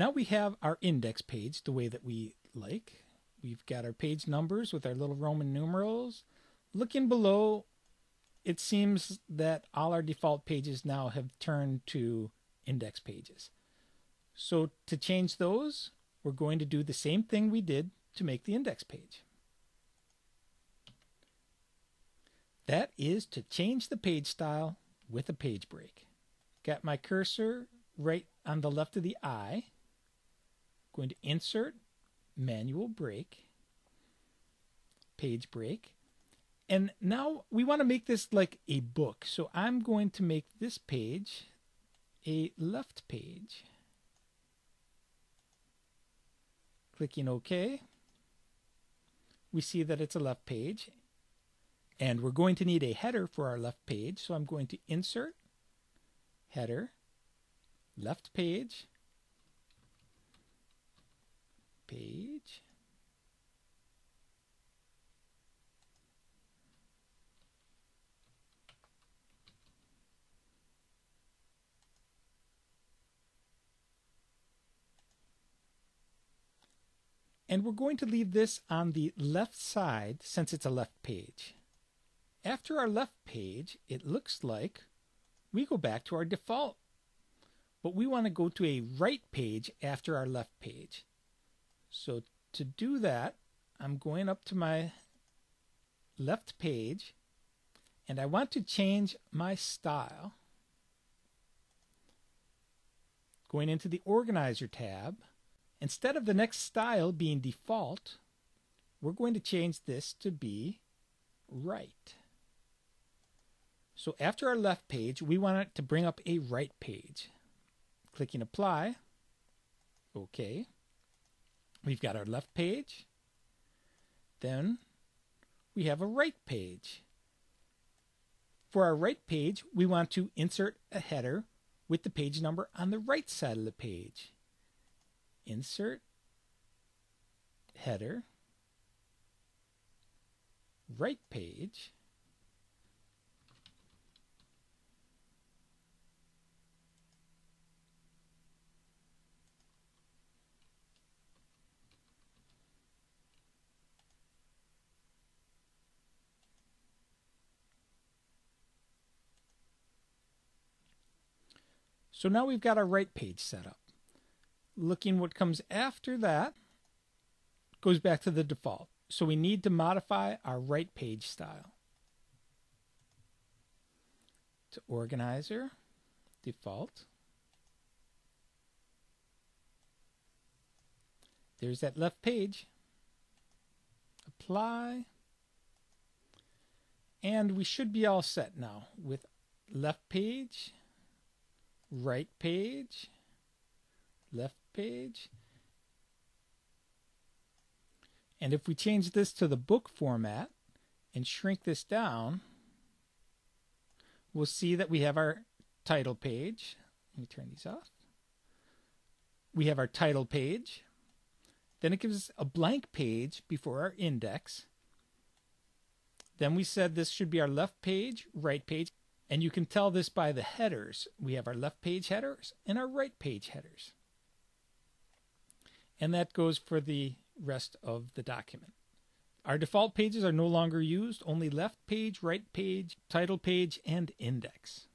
Now we have our index page the way that we like. We've got our page numbers with our little Roman numerals. Looking below, it seems that all our default pages now have turned to index pages. So to change those, we're going to do the same thing we did to make the index page. That is to change the page style with a page break. Got my cursor right on the left of the I. Going to insert, manual break, page break. And now we want to make this like a book. So I'm going to make this page a left page. Clicking OK. We see that it's a left page. And we're going to need a header for our left page. So I'm going to insert, header, left page, page, And we're going to leave this on the left side since it's a left page. After our left page, it looks like we go back to our default. But we want to go to a right page after our left page. So to do that, I'm going up to my left page and I want to change my style. Going into the Organizer tab, Instead of the next style being default, we're going to change this to be right. So after our left page, we want it to bring up a right page. Clicking apply, okay. We've got our left page. Then we have a right page. For our right page, we want to insert a header with the page number on the right side of the page insert header, right page, So now we've got our right page set up looking what comes after that goes back to the default. So we need to modify our right page style. To organizer, default. There's that left page. Apply. And we should be all set now with left page, right page, left page. And if we change this to the book format and shrink this down, we'll see that we have our title page. Let me turn these off. We have our title page. Then it gives us a blank page before our index. Then we said this should be our left page, right page, and you can tell this by the headers. We have our left page headers and our right page headers and that goes for the rest of the document. Our default pages are no longer used, only left page, right page, title page, and index.